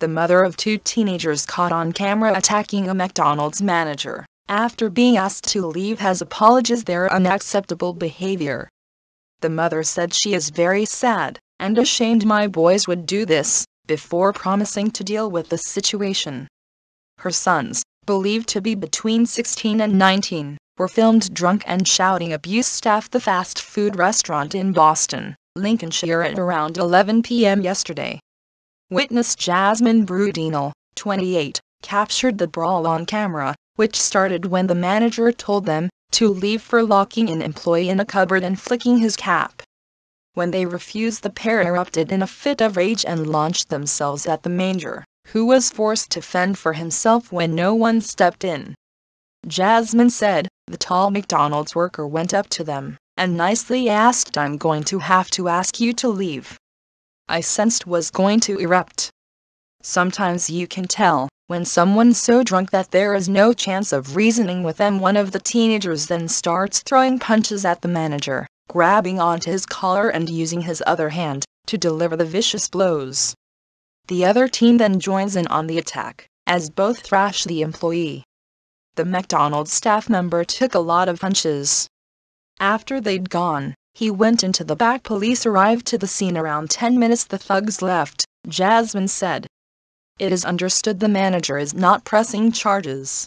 the mother of two teenagers caught on camera attacking a McDonald's manager after being asked to leave has apologized their unacceptable behavior. The mother said she is very sad and ashamed my boys would do this, before promising to deal with the situation. Her sons, believed to be between 16 and 19, were filmed drunk and shouting abuse staff the fast food restaurant in Boston, Lincolnshire at around 11 p.m. yesterday. Witness Jasmine Brudenall, 28, captured the brawl on camera, which started when the manager told them to leave for locking an employee in a cupboard and flicking his cap. When they refused the pair erupted in a fit of rage and launched themselves at the manager, who was forced to fend for himself when no one stepped in. Jasmine said, the tall McDonald's worker went up to them and nicely asked I'm going to have to ask you to leave. I sensed was going to erupt. Sometimes you can tell when someone's so drunk that there is no chance of reasoning with them. One of the teenagers then starts throwing punches at the manager, grabbing onto his collar and using his other hand to deliver the vicious blows. The other teen then joins in on the attack, as both thrash the employee. The McDonald's staff member took a lot of punches. After they'd gone, he went into the back. Police arrived to the scene around 10 minutes the thugs left, Jasmine said. It is understood the manager is not pressing charges.